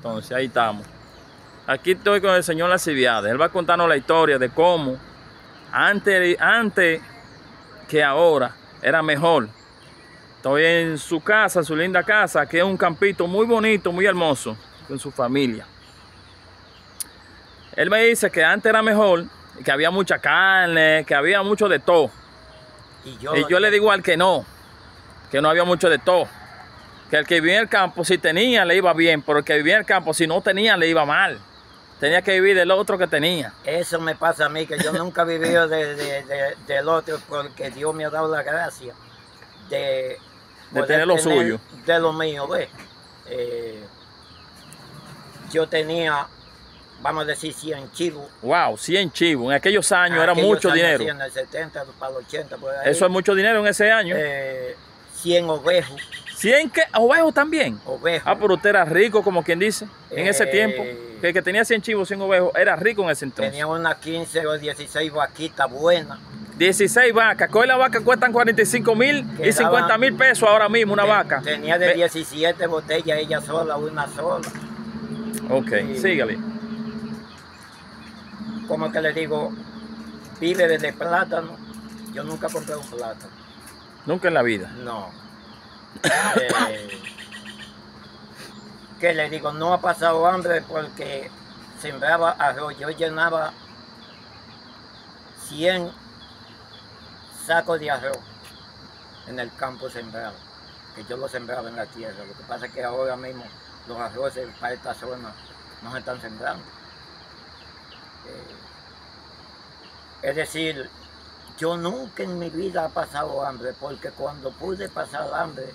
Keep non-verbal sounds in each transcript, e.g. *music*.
Entonces, ahí estamos. Aquí estoy con el señor Laciviades. Él va a contarnos la historia de cómo antes, antes que ahora era mejor. Estoy en su casa, su linda casa, que es un campito muy bonito, muy hermoso, con su familia. Él me dice que antes era mejor, que había mucha carne, que había mucho de todo. Y yo, y yo le digo al que no, que no había mucho de todo. Que el que vivía en el campo, si tenía, le iba bien, pero el que vivía en el campo, si no tenía, le iba mal. Tenía que vivir del otro que tenía. Eso me pasa a mí, que yo nunca he vivido de, del otro, porque Dios me ha dado la gracia de, de tener lo suyo. De lo mío, ¿ves? Eh, yo tenía, vamos a decir, 100 chivos. Wow, 100 chivos. En aquellos años era mucho dinero. en el 70 para el 80. Por ahí. Eso es mucho dinero en ese año. Eh, 100 ovejos. ¿100 qué? ¿Ovejos también? Ovejos. Ah, pero usted era rico, como quien dice, en ese eh, tiempo. Que el que tenía 100 chivos, 100 ovejos, era rico en ese entonces. Tenía unas 15 o 16 vaquitas buenas. 16 vacas. Hoy las vacas cuestan 45 mil y 50 mil pesos ahora mismo una vaca. Tenía de 17 botellas ella sola, una sola. Ok, sígale. Como que le digo, vive de plátano. Yo nunca compré un plátano. Nunca en la vida. No. Eh, que le digo, no ha pasado hambre porque sembraba arroz. Yo llenaba 100 sacos de arroz en el campo sembrado, que yo lo sembraba en la tierra. Lo que pasa es que ahora mismo los arroces para esta zona no se están sembrando. Eh, es decir, yo nunca en mi vida he pasado hambre, porque cuando pude pasar hambre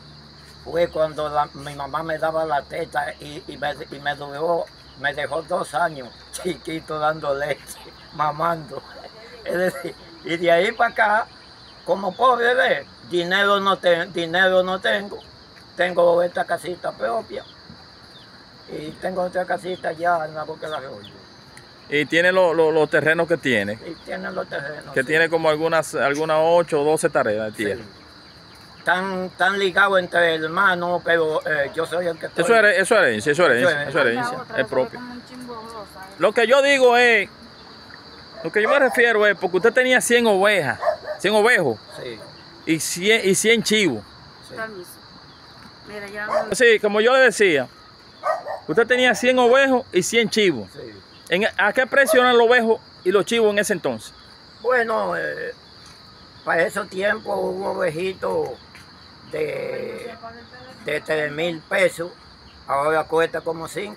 fue cuando mi mamá me daba la teta y, me, y me, dejó, dos años chiquito dando leche, *laughs* mamando. *laughs* Es decir, y de ahí para acá, como pobre dinero no, no tengo. Tengo esta casita propia y tengo otra casita ya en la boca de la río. Y tiene los terrenos que tiene. Y tiene los terrenos. Que tiene como algunas, algunas 8 o 12 tareas de tierra. Están, tan ligados entre hermanos, pero eh, yo soy el que estoy... Eso es, eso es herencia, eso es herencia, eso es herencia, es propio. Lo que yo digo es, lo que yo me refiero es, porque usted tenía 100 ovejas, 100 ovejos, sí. y 100, y 100 chivos. Sí. Mira, ya... sí, como yo le decía, usted tenía 100 ovejos y 100 chivos. Sí. ¿A qué precio eran los ovejos y los chivos en ese entonces? Bueno, eh, para esos tiempos un ovejito de, de 3 mil pesos, ahora cuesta como 5.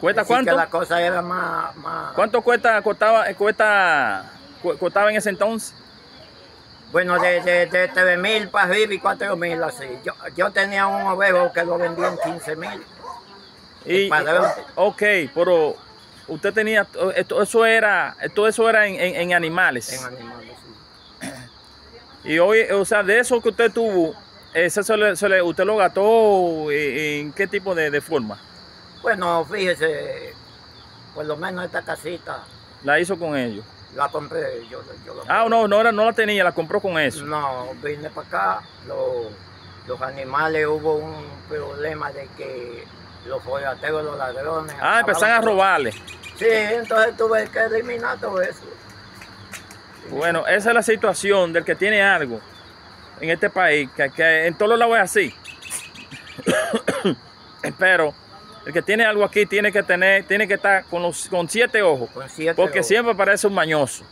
¿Cuesta cuánto? la cosa era más, ¿Cuánto cuesta, costaba, cuesta, costaba en ese entonces? Bueno, de, de, de 3 mil para arriba y 4 mil así. Yo, yo tenía un ovejo que lo vendía en 15 mil. Y, ok, pero usted tenía, esto, eso era, todo eso era en, en, animales. En animales, sí. Y hoy, o sea, de eso que usted tuvo, ese se le, se le, ¿usted lo gastó en qué tipo de, de, forma? Bueno, fíjese, por lo menos esta casita. ¿La hizo con ellos? La compré yo. yo la ah, no, no, era, no la tenía, la compró con eso. No, vine para acá, los, los animales hubo un problema de que los los ladrones. Ah, empezaron a robarle. Sí, entonces tuve que eliminar todo eso. Bueno, esa es la situación del que tiene algo en este país, que, en todos lados es así. *coughs* Pero el que tiene algo aquí tiene que tener, tiene que estar con, los, con siete ojos, porque siempre parece un mañoso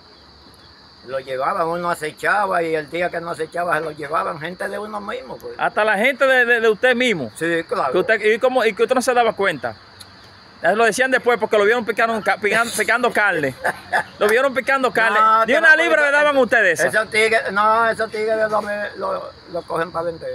lo llevaban, uno acechaba y el día que no acechaba se lo llevaban gente de uno mismo. Pues. Hasta la gente de, usted mismo. Sí, claro. Que usted, y, como, y que usted no se daba cuenta. Lo decían después porque lo vieron picando, picando, carne. Lo vieron picando carne. Ni una libra le daban ustedes. Esos tigres, no, esos tigres lo, lo, cogen para vender.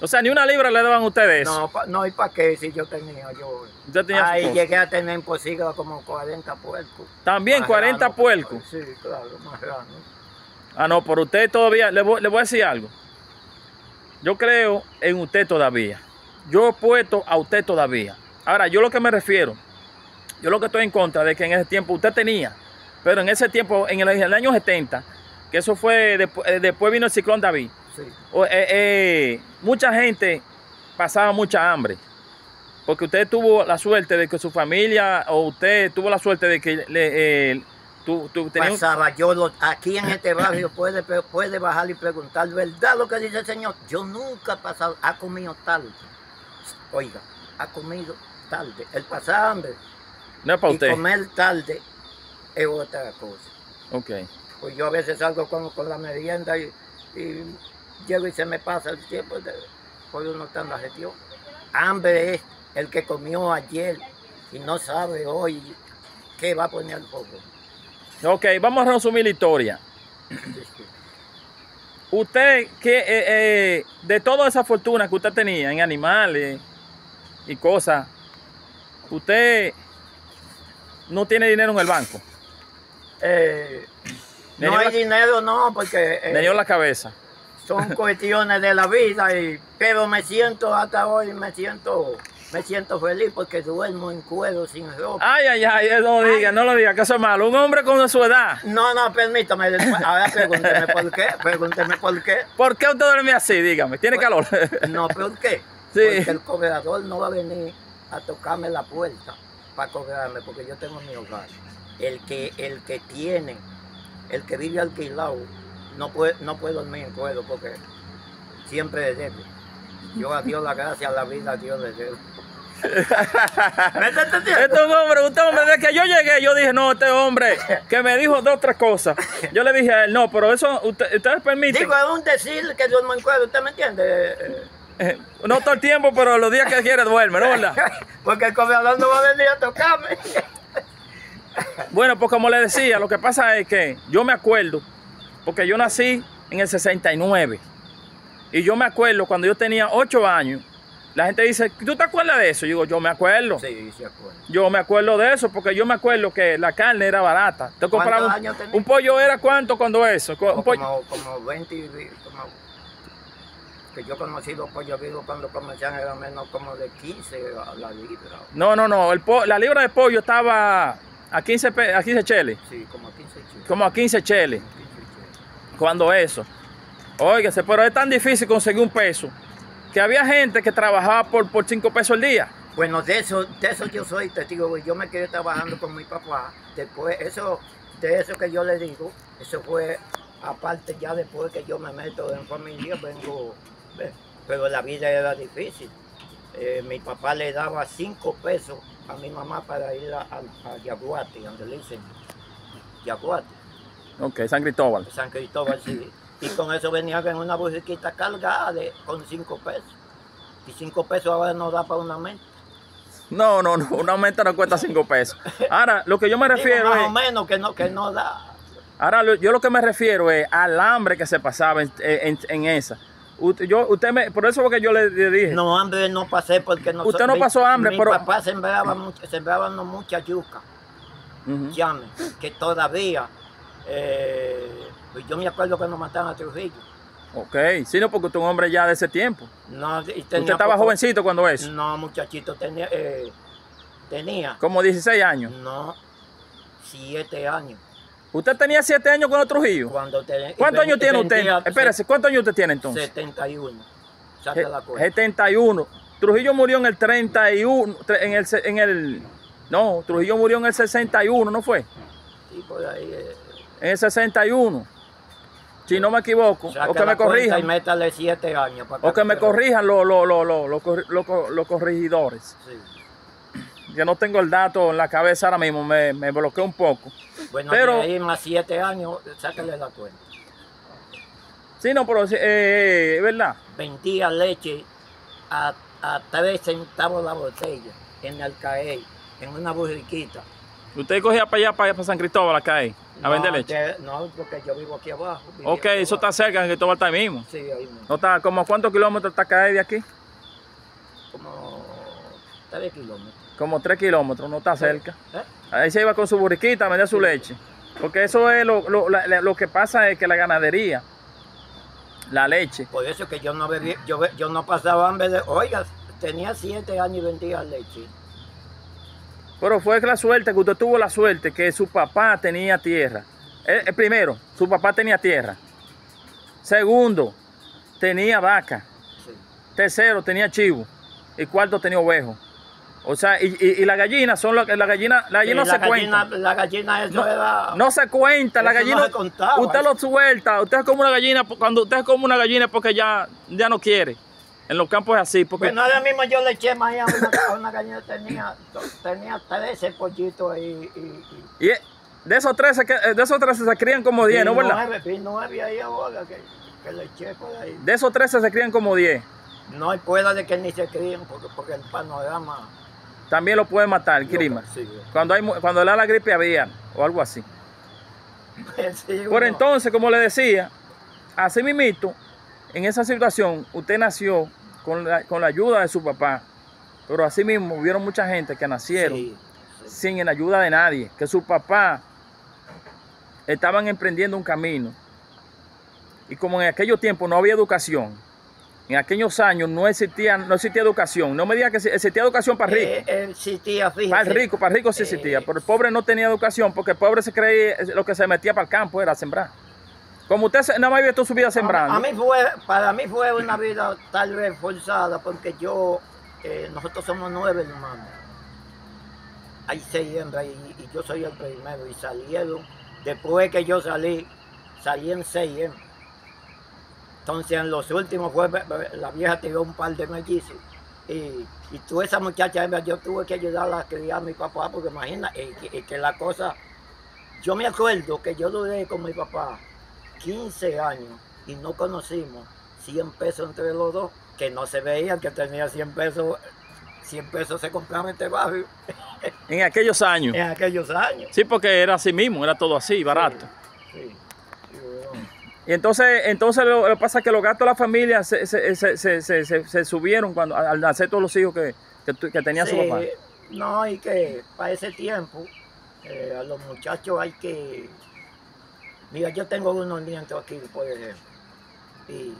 O sea, ni una libra le daban ustedes. No, no, ¿y para qué? Si yo tenía, yo. tenía Ahí llegué a tener en posible como 40 puercos. También 40 puercos. Sí, claro, más grande. Ah, no, por usted todavía, le voy, le voy a decir algo. Yo creo en usted todavía. Yo he puesto a usted todavía. Ahora, yo lo que me refiero, yo lo que estoy en contra de que en ese tiempo usted tenía, pero en ese tiempo, en el, año 70, que eso fue, después, eh, después vino el ciclón David. Sí. Eh, eh, mucha gente pasaba mucha hambre. Porque usted tuvo la suerte de que su familia o usted tuvo la suerte de que le, eh, tú, tú un- Pasaba yo lo- aquí en este barrio, puede, puede bajar y preguntar, ¿verdad lo que dice el señor? Yo nunca he pasado, ha comido tarde. Oiga, ha comido tarde. El pasar hambre No es para y usted. comer tarde es otra cosa. Ok. Pues yo a veces salgo con, con la merienda y, y llego y se me pasa el tiempo de por uno está en la gestión. Hambre es el que comió ayer y no sabe hoy qué va a poner al poco. Ok, vamos a resumir la historia. Usted, que eh, eh, de toda esa fortuna que usted tenía en animales y cosas, usted no tiene dinero en el banco. Eh, no hay la- dinero, no, porque eh, Le dio la cabeza. son *laughs* cuestiones de la vida, y, pero me siento hasta hoy, me siento, me siento feliz porque duermo en cuero sin ropa. Ay, ay, ay, no lo diga, no lo diga, que eso es malo. Un hombre con su edad. No, no, permítame, ahora pregúnteme por qué, pregúnteme por qué. *laughs* ¿Por qué usted duerme así? Dígame, ¿tiene calor? No, ¿por qué? *laughs* Sí. Porque el cobrador no va a venir a tocarme la puerta para cobrarme, porque yo tengo mi hogar. El que, el que tiene, el que vive alquilado, no puede, no puede dormir en cuero porque siempre debe. Yo a Dios la gracia, a la vida a Dios le debo. *laughs* Este es hombre, este hombre, desde que yo llegué, yo dije, no, este hombre que me dijo dos, tres cosas. Yo le dije a él, no, pero eso, usted- ustedes permiten, Digo, es un decir que duermo en cuero, ¿usted me entiende? Eh, no todo el tiempo, pero los días que quiere duerme, ¿no verdad? *laughs* Porque el cobrador no va a venir a tocarme. *laughs* Bueno, pues como le decía, lo que pasa es que yo me acuerdo, porque yo nací en el 69, y yo me acuerdo cuando yo tenía 8 años, la gente dice, ¿tú te acuerdas de eso? Yo digo, yo me acuerdo. Sí, se acuerda. Yo me acuerdo de eso porque yo me acuerdo que la carne era barata. Te compraba ¿Cuántos un, pollo era cuánto cuando eso? Co- un pollo- como, como 20, y- como, que yo conocí los pollos vivos cuando comenzaron era menos como de 15 a la libra. No, no, no. El po- la libra de pollo estaba a 15, pe- a 15 cheles. Sí, como 15 chicos. Como a 15 cheles. Cuando eso. Óigase, pero es tan difícil conseguir un peso que había gente que trabajaba por, por 5 pesos al día. Bueno, de eso, de eso yo soy testigo. Yo me quedé trabajando con mi papá. Después, eso, de eso que yo le digo, eso fue aparte ya después que yo me meto en familia, vengo, ve, pero la vida era difícil. Eh, mi papá le daba cinco pesos a mi mamá para ir a, a, a Yaguate, donde le dicen Yaguate, Ok, San Cristóbal. San Cristóbal, sí. Y con eso venía en una burriquita cargada de, con cinco pesos. Y cinco pesos ahora no da para una mente. No, no, no. Una aumenta no cuesta 5 pesos. Ahora, lo que yo me *laughs* refiero Digo, más es. o menos que no, que no da. Ahora, yo lo que me refiero es al hambre que se pasaba en, en- en esa. Usted, yo, usted me, por eso fue que yo le, le dije. No, hambre no pasé porque no Usted no mi- pasó hambre, mi pero- papá sembraba, mucha, sembraban mucha yuca, llame, que todavía, eh, pues yo me acuerdo que nos mataron a Trujillo. Ok, sí, no, porque usted es un hombre ya de ese tiempo. No, y Usted tenía estaba poco- jovencito cuando eso. No, muchachito, tenía, eh, tenía, Como 16 años. no, siete años. Usted tenía 7 años el Trujillo. Cuando te- ¿Cuántos años tiene usted? Espérese, ¿cuántos años usted tiene entonces? 71. Saca la cuenta. 71. Trujillo murió en el 31, tre- en el, en el, no, Trujillo murió en el 61, ¿no fue? Sí, por ahí. eh, En el 61. Si no me equivoco, saca o que me cuenta Y corrijan, métale siete años. para o que me corrijan los los- los- los- los corri- los co- los corregidores. Sí. Yo no tengo el dato en la cabeza ahora mismo, me, me bloqueé un poco. Bueno, Pero- de ahí más siete años, sácale la cuenta. Sí, no, pero eh, es verdad. Vendía leche a, a tres centavos la botella en el CAE, en una burriquita. Usted cogía para allá, para, allá, para San Cristóbal, acá ahí, a No, vender leche. de- no, porque yo vivo aquí abajo. Ok, aquí eso está cerca, San Cristóbal está ahí mismo. Sí, ahí mismo. No está, como cuántos kilómetros está acá de aquí? Como tres kilómetros. Como tres kilómetros, no está cerca. ¿Eh? Ahí se iba con su burriquita a vender su leche. Porque eso es lo, lo, la- lo que pasa es que la ganadería, la leche, Por eso que yo no bebía, yo, yo no pasaba hambre de, oiga, tenía siete años y vendía leche. pero fue la suerte que usted tuvo la suerte que su papá tenía tierra. Eh, eh, primero, su papá tenía tierra. Segundo, tenía vaca. Sí. Tercero, tenía chivo. Y cuarto, tenía ovejo. O sea, y, y, y la gallina son que la gallina, la gallina no se gallina, cuenta. La gallina eso No, era... no se cuenta, la no gallina. contaba. usted lo suelta, usted es como una gallina, cuando usted es como una gallina es porque ya, ya no quiere. En los campos es así, porque Bueno, ahora mismo yo le eché maíz a una, una gallina, tenía, tenía 13 pollitos ahí. Y, y, y de esos 13 que- de esos 13 se crían como 10, ¿no verdad? nueve, vi nueve ahí ahora que, que le eché por ahí. De esos 13 se crían como 10. No hay prueba de que ni se críen porque, porque el panorama... También lo puede matar el clima. Sí, Cuando hay cuando le da la gripe aviar o algo así. *laughs* sí, Por entonces, como le decía, así mismito, en esa situación, usted nació con la, con la ayuda de su papá. Pero así mismo hubieron mucha gente que nacieron sí. sin la ayuda de nadie, que su papá estaban emprendiendo un camino. Y como en aquellos tiempos no había educación, en aquellos años no existía, no existía educación. No me diga que existía educación para rico. Eh, eh, sí, tía, fíjese. Para el rico, para el rico sí Eh, existía, pero el pobre no tenía educación porque el pobre se creía, lo que se metía para el campo era sembrar. Como usted nada más toda su vida sembrando. A, a mí fue, para mí fue una vida tal vez forzada porque yo, eh, nosotros somos nueve hermanos. Hay seis hembras y, y yo soy el primero y salieron, después que yo salí, salían seis hembras. Entonces en los últimos fue, la vieja tiró un par de mellizos y, y tú esa muchacha yo tuve que ayudarla a criar a mi papá porque imagina eh, que, que la cosa, yo me acuerdo que yo duré con mi papá 15 años y no conocimos 100 pesos entre los dos, que no se veían que tenía 100 pesos, 100 pesos se compraba en este barrio En aquellos años. en aquellos años. Sí, porque era así mismo, era todo así, barato. Sí. Y entonces, entonces lo, que pasa es que los gastos de la familia se, se- se- se- se- se- se subieron cuando al nacer todos los hijos que, que, que tenía su Sí, papá. No, y que para ese tiempo eh, a los muchachos hay que... Mira, yo tengo unos nietos aquí, por ejemplo, y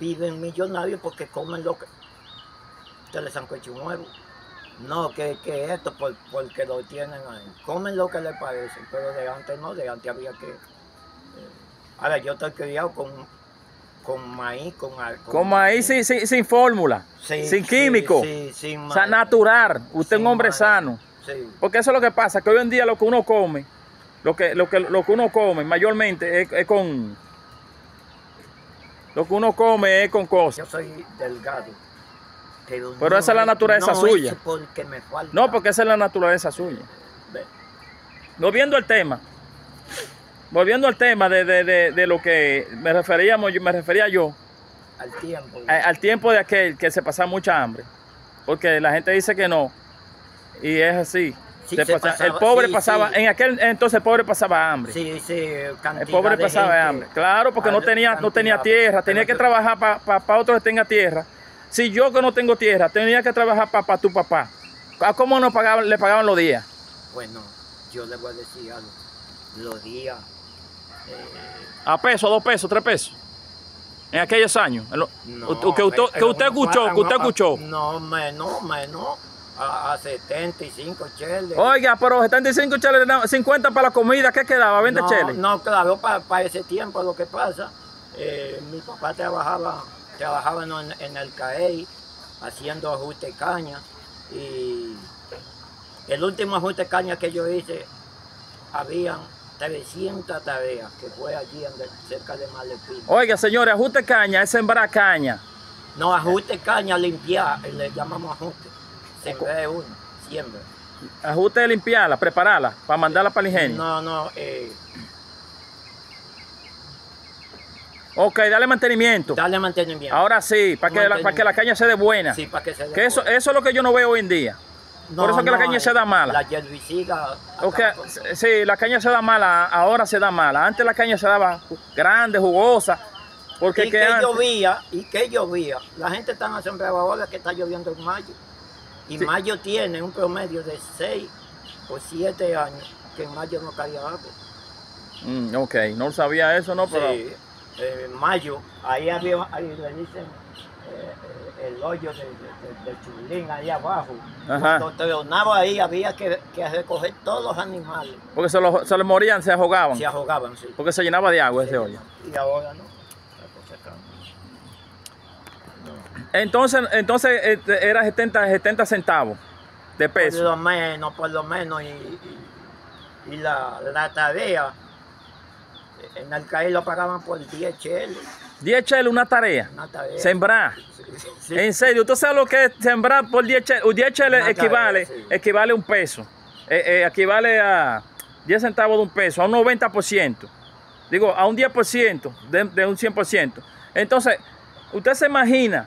viven millonarios porque comen lo que... Te les han hecho nuevo. No, que, que esto por- porque lo tienen ahí. Comen lo que les parece, pero de antes no, de antes había que... ahora yo estoy criado con, con maíz, con... ar- Como ahí sin, sin, sin fórmula, Sí, sin sí, químico, sí, sin o sea, maíz. natural. Usted es un hombre maíz. sano. Sí. Porque eso es lo que pasa, que hoy en día lo que uno come, lo que, lo que, lo que uno come mayormente es, es con... Lo que uno come es con cosas. Yo soy delgado. Pero, Pero esa es la naturaleza no suya. Es porque me falta. No, porque esa es la naturaleza suya. Ve, Volviendo al tema, volviendo al tema de, de- de- de lo que me referíamos, me refería yo, Al tiempo. a- al tiempo de aquel que se pasaba mucha hambre. Porque la gente dice que no. Y es así. Sí, Se el pobre sí, pasaba, sí. en aquel entonces el pobre pasaba hambre. Sí, sí, El pobre de pasaba gente. hambre. Claro, porque no tenía, no tenía tierra, tenía que trabajar para otro que tenga tierra. Si yo que no tengo tierra, tenía que trabajar para tu papá. ¿A cómo nos pagaban, le pagaban los días? Bueno, yo le voy a decir algo. Los días. A peso, a dos pesos, tres pesos. En aquellos años. en lo- no, que usted, que usted escuchó, que usted escuchó. No, menos, menos. A, a 75 cheles. Oiga, pero 75 cheles, no, 50 para la comida, ¿qué quedaba? 20 no, cheles. No, claro, para, ese tiempo lo que pasa, eh, mi papá trabajaba, trabajaba en, en el CAEI haciendo ajuste de caña y el último ajuste de caña que yo hice, habían 300 tareas que fue allí en cerca de Malepín. Oiga, señores, ajuste caña es sembrar caña. No, ajuste caña, limpiar, eh, le llamamos ajuste. Sembré uno, siembra. Ajuste de limpiarla, prepararla, para mandarla para el ingenio. No, no, eh, Ok, dale mantenimiento. darle mantenimiento. Ahora sí, para que, la, para que la caña se dé buena. Sí, para que se dé Que eso, buena. eso es lo que yo no veo hoy en día. Por eso que la caña eh, se da mala. La herbicida. Ok, acaba con- sí, la caña se da mala, ahora se da mala. Antes la caña se daba grande, jugosa. Porque y que antes- llovía, y que llovía. La gente está asombrada ahora que está lloviendo en mayo. Y Sí. mayo tiene un promedio de 6 o 7 años que en mayo no caía agua. Mm, ok, no sabía eso, ¿no? Pero, Sí, eh, mayo, ahí había, ahí le dicen eh, eh, el hoyo de, de, de- de chulín ahí abajo. Cuando tronaba ahí había que, que recoger todos los animales. porque se, lo- se le morían, se ahogaban. Se ahogaban, sí. Porque se llenaba de agua ese hoyo. Y ahora no. Entonces, entonces este, era 70, 70 centavos de Por peso. lo menos, por lo menos. Y, y- y la, la tarea, en Alcaí lo pagaban por 10 cheles. 10 cheles una tarea. Una tarea. Sembrar. Sí, sí. En serio, ¿usted sabe lo que es sembrar por 10 cheles? 10 cheles equivale, sí. equivale a un peso. Eh, eh, equivale a 10 centavos de un peso, a un 90%. Digo, a un 10% de, de un 100%. Entonces, usted se imagina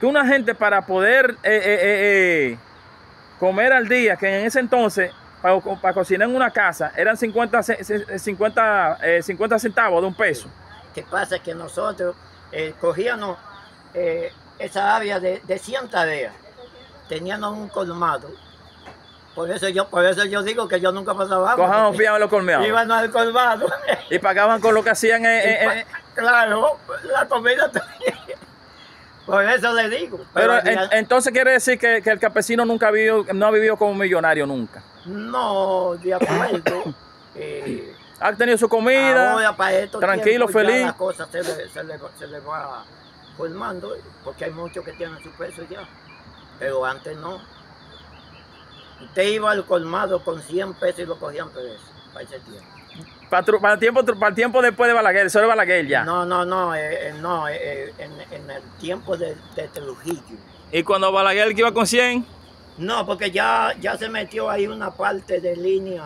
que una gente para poder eh, comer al día, que en ese entonces, para, para cocinar en una casa, eran 50, ce- ce- 50, eh, 50 centavos de un peso. ¿Qué pasa? Que nosotros eh, cogíamos eh, esa área de, de 100 tareas, teníamos un colmado. Por eso yo, por eso yo digo que yo nunca pasaba Cojamos porque fiados los colmeados. Iban al colmado. Y pagaban con lo que hacían en- en- en- claro, la comida también. Por eso le digo. Pero en- entonces quiere decir que, que el campesino nunca ha vivido, no ha vivido como millonario nunca. no, de acuerdo. *coughs* eh, Ha tenido su comida. Ahora para estos tranquilo, feliz. La cosa se le, se le va- se le va formando, porque hay muchos que tienen su peso ya. Pero antes no. Usted iba al colmado con 100 pesos y lo cogían preso para ese tiempo. Para, el tiempo, para el tiempo después de Balaguer, de Balaguer ya. No, no, no, eh, eh, no, eh, eh, en, en el tiempo de, de Trujillo. Y cuando Balaguer que iba con 100, No, porque ya, ya se metió ahí una parte de línea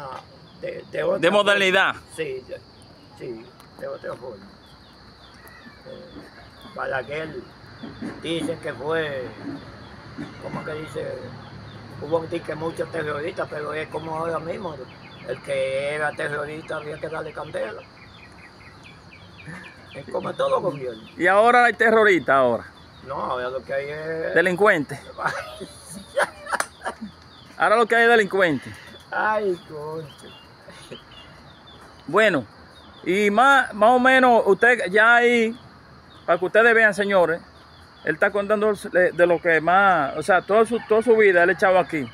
de, de otra de forma. modernidad. Sí, de- sí, de otra forma. Eh, Balaguer dicen que fue, ¿cómo que dice? Hubo que muchos terroristas, pero es como ahora mismo. El que era terrorista había que darle candela. Es como todo gobierno. Y ahora hay terroristas ahora. No, ahora lo que hay es... Delincuentes. *laughs* Ahora lo que hay es delincuentes. Ay, concho. Bueno, y más, más o menos, usted ya ahí, para que ustedes vean, señores, él está contando de, lo que más, o sea, toda su, toda su vida él ha echado aquí.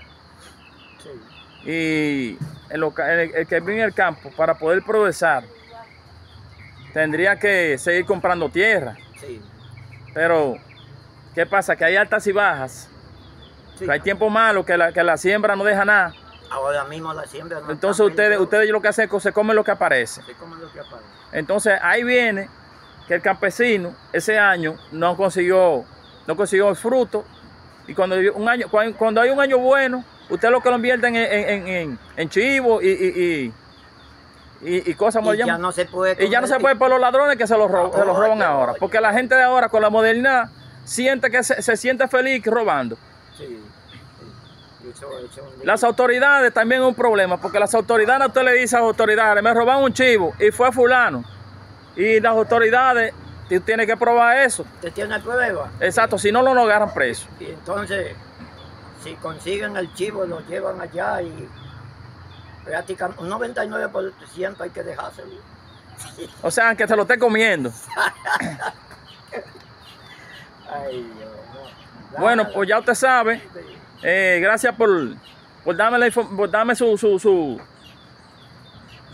Sí. Y el, loca- el- el que vive en el campo, para poder progresar, tendría que seguir comprando tierra. Sí. Pero, ¿qué pasa? Que hay altas y bajas. sí. Que hay tiempo malo, que la, que la siembra no deja nada. Ahora mismo la siembra no Entonces ustedes, ustedes lo que hacen es que se comen lo que aparece. Así como lo que aparece. Entonces ahí viene que el campesino ese año no consiguió, no consiguió el fruto. Y cuando hay un año, cuando, hay un año bueno, usted lo que lo invierten en, en, en, en- en chivo y, y, y, y- y cosas Y ya no se puede Y ya no se puede por los ladrones que se los, ro- se los roban ahora. Porque la gente de ahora con la modernidad siente que se, se siente feliz robando. Sí. sí. Y Eso, eso es un lío. Las autoridades también es un problema, porque las autoridades, usted le dice a las autoridades, me robaron un chivo y fue fulano. Y las autoridades, tú tienes que probar eso. ¿Usted tiene prueba? Exacto, si no, no lo agarran preso. Y entonces, si consiguen el chivo, lo llevan allá y prácticamente un 99% hay que dejárselo. O sea, que se lo esté comiendo. *laughs* Ay, Dios, no. Bueno, pues ya usted sabe. Eh, gracias por, por darme, la info- por darme su, su, su,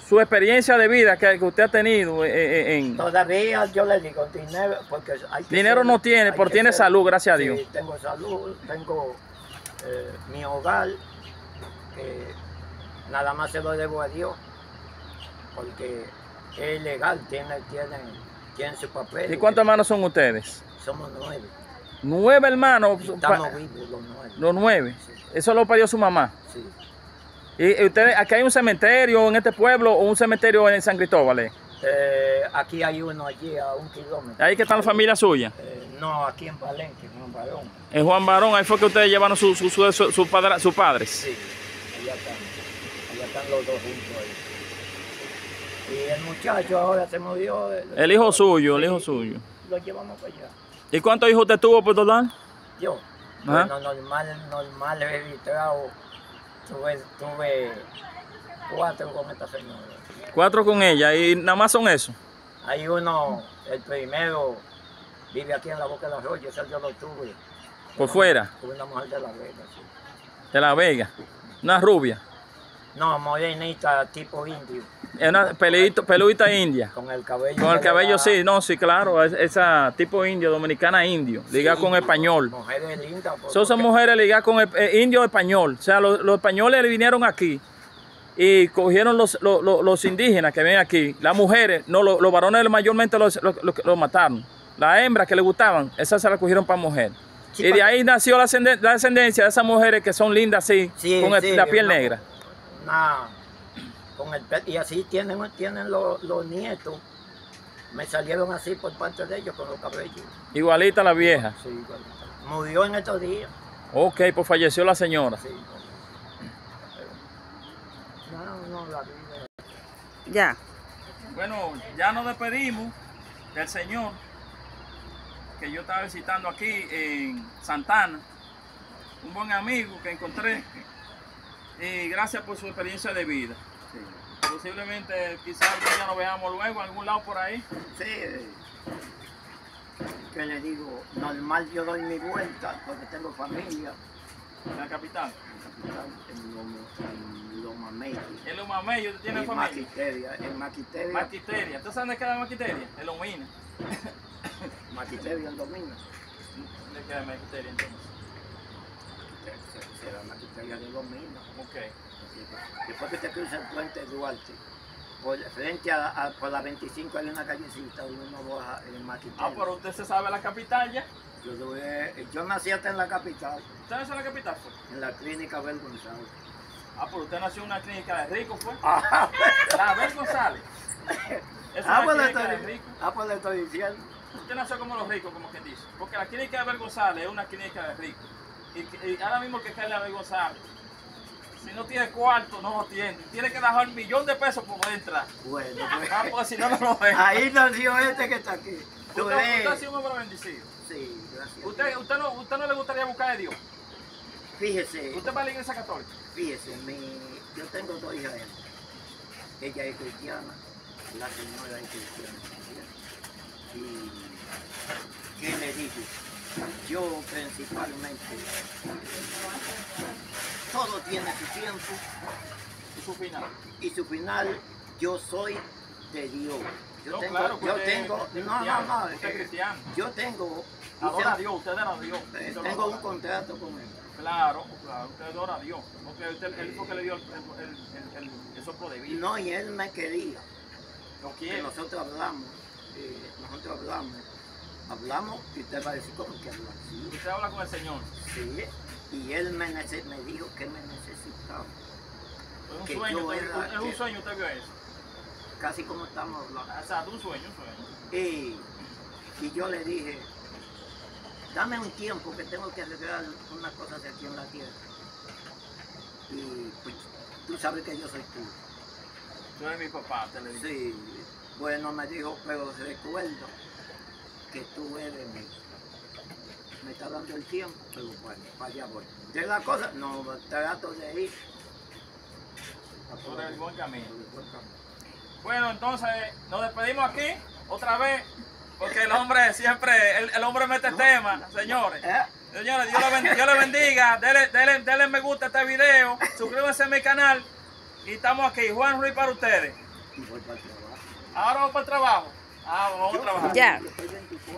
su experiencia de vida que, que usted ha tenido eh, eh, en... Todavía yo le digo dinero, porque hay que Dinero ser- no tiene, pero tiene ser- salud, gracias a Dios. tengo salud, tengo eh, mi hogar, que nada más se lo debo a Dios, porque es legal, tiene, tiene, tiene su papel. ¿Y cuántos hermanos son ustedes? Somos nueve. Nueve hermanos. Estamos vivos los nueve. Los nueve. Sí, Eso lo parió su mamá. sí. ¿Y y ustedes, aquí hay un cementerio en este pueblo o un cementerio en San Cristóbal? eh? Eh, aquí hay uno allí a un kilómetro. Ahí que está la familia suya. Eh, no, aquí en Palenque, en un varón. En Juan Barón, ahí fue que ustedes llevaron su, su, su, padre- sus padres. Sí, allá están. Allá están los dos juntos ahí. Y el muchacho ahora se murió. eh, El hijo suyo, el hijo suyo. Lo llevamos para allá. ¿Y cuántos hijos usted tuvo por total? Yo, Ajá. bueno, normal, normal registrado, tuve, tuve cuatro con esta señora. Cuatro con ella y nada más son eso. Hay uno, el primero, vive aquí en la Boca del Arroyo, ese yo lo tuve. Por Una- fuera. Una mujer de la Vega, sí. De La Vega. Una rubia. No, morenita, tipo indio. Es una peludito, peludita india. Con el cabello. Con el cabello, sí, no, sí, claro. es- Esa tipo indio, dominicana indio. Liga Sí, con español. Mujeres lindas. por- Son, porque- mujeres ligadas con eh, indio español. O sea, los, los españoles vinieron aquí y cogieron los, los, los- indígenas que vienen aquí. Las mujeres, no, los, los varones mayormente los, los- los- los mataron. Las hembras que les gustaban, esas se las cogieron para mujer. Sí, y de ahí nació la, descendencia de esas mujeres que son lindas así, Sí, con el- la piel negra. una- con el pe- y así tienen, tienen los, los nietos. Me salieron así por parte de ellos con los cabellos. Igualita la vieja. Sí, igual. Murió en estos días. Ok, pues falleció la señora. Sí. No, no, la vida. Ya. Bueno, ya nos despedimos del Señor que yo estaba visitando aquí en Santana. Un buen amigo que encontré. Y gracias por su experiencia de vida. Posiblemente quizás día nos veamos luego en algún lado por ahí. Sí. Que le digo, normal yo doy mi vuelta porque tengo familia En la capital. en capital, en Loma, en Loma Medio. En los Mamellos, ¿usted tiene En familia? Maquiteria, en Maquiteria, Maquiteria. ¿Usted sabe dónde queda Maquiteria? En Lomina. *laughs* Maquiteria en Domino. ¿Dónde queda Maquiteria entonces? Será Maquiteria de Domino. Ok. Después que te cruza el puente Duarte, por frente a, a- por la 25 hay una callecita donde uno baja en Maquiteria. Ah, pero usted se sabe la capital ya. yo, nací hasta en la capital, ¿Usted nació en la capital? Fue? en la clínica Abel González. Ah, pero usted nació en una clínica de rico, ¿fue? Ah, La Abel González. Es ah, pues de rico. ah, pues le estoy diciendo. Usted nació como los ricos, como quien dice. Porque la clínica de Abel González es una clínica de ricos. Y, y ahora mismo que cae la Abel González, si no tiene cuarto, no lo tiene. Tiene que dejar un millón de pesos por poder entrar. Bueno, pues, Ah, porque si no, no lo ve. ahí nació este que está aquí. Usted, ha sido un hombre bendecido. Sí, gracias. Usted, usted, no, usted no le gustaría buscar a Dios. Fíjese, Usted va a la iglesia católica. fíjese, mi- yo tengo dos hijas. Ella es cristiana, la señora es cristiana. Y, ¿qué le digo? Yo principalmente, todo tiene su tiempo Y su final. y su final, yo soy de Dios. Yo No, tengo, claro yo tengo, es no, no, no, eh, cristiano. yo tengo, Adora a Dios, usted adora a Dios. eh, tengo un contrato con él. Claro, claro, usted adora a Dios. Porque usted, él fue que le dio el, el, el, el- soplo de vida. No, y él me quería. Lo que quiere. nosotros hablamos, eh, nosotros hablamos, hablamos y usted va a decir cómo que habla así. Usted habla con el Señor. Sí, y él me, me dijo que me necesitaba, Es un Que sueño, yo era es un sueño, usted vio eso. casi como estamos hablando. Exacto, un sueño, un sueño. Y, y yo le dije, dame un tiempo que tengo que arreglar unas cosas aquí en la tierra. Y pues, tú sabes que yo soy tú. Tú eres mi papá, te le digo. Sí, bueno, me dijo, pero recuerdo que tú eres mi. Me está dando el tiempo, pero bueno, para allá voy. De la cosa, no, trato de ir. Por el buen camino. Bueno, entonces nos despedimos aquí otra vez. Porque el hombre siempre, el, el hombre mete tema, señores. ¿Eh? Señores, Dios le, ben- Dios le bendiga. Dele, dele, dele me gusta a este video. Suscríbanse a mi canal. Y estamos aquí. Juan Ruiz para ustedes. Y voy para el trabajo. Ahora vamos para el trabajo. Ah, vamos a trabajar. Ya. Yo estoy 24.